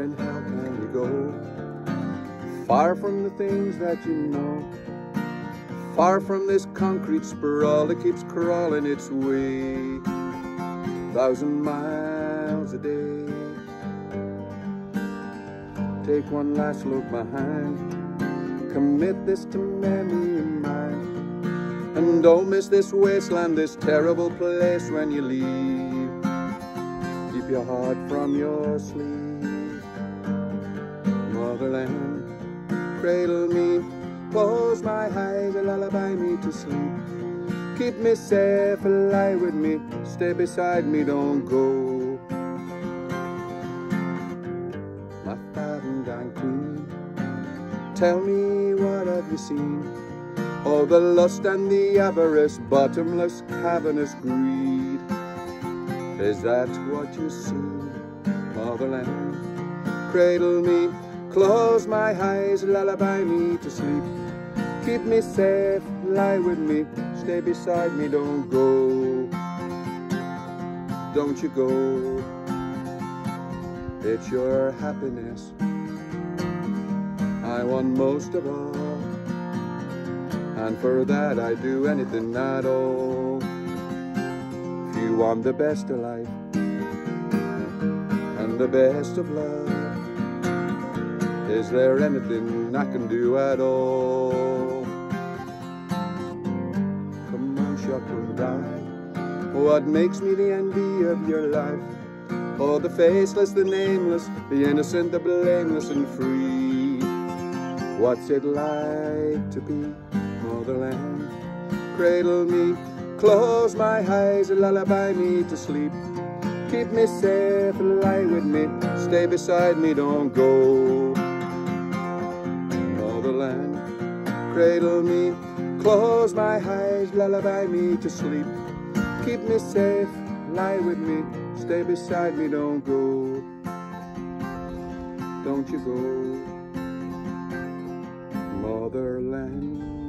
In hell can you go? Far from the things that you know. Far from this concrete sprawl that keeps crawling its way. Thousand miles a day. Take one last look behind. Commit this to memory of mine. And don't miss this wasteland, this terrible place when you leave. Keep your heart from your sleeve. Motherland, cradle me, close my eyes and lullaby me to sleep. Keep me safe, lie with me, stay beside me, don't go. My dying queen, tell me what have you seen? All the lust and the avarice, bottomless, cavernous greed. Is that what you see, motherland? Cradle me, close my eyes, lullaby me to sleep. Keep me safe, lie with me, stay beside me, don't go. Don't you go. It's your happiness I want most of all. And for that I do anything at all. If you want the best of life and the best of love, is there anything I can do at all? Come on, shut and die. What makes me the envy of your life? Oh, the faceless, the nameless, the innocent, the blameless and free. What's it like to be motherland? Cradle me, close my eyes, lullaby me to sleep. Keep me safe, lie with me, stay beside me, don't go. Motherland, cradle me, close my eyes, lullaby me to sleep. Keep me safe, lie with me, stay beside me, don't go. Don't you go, motherland.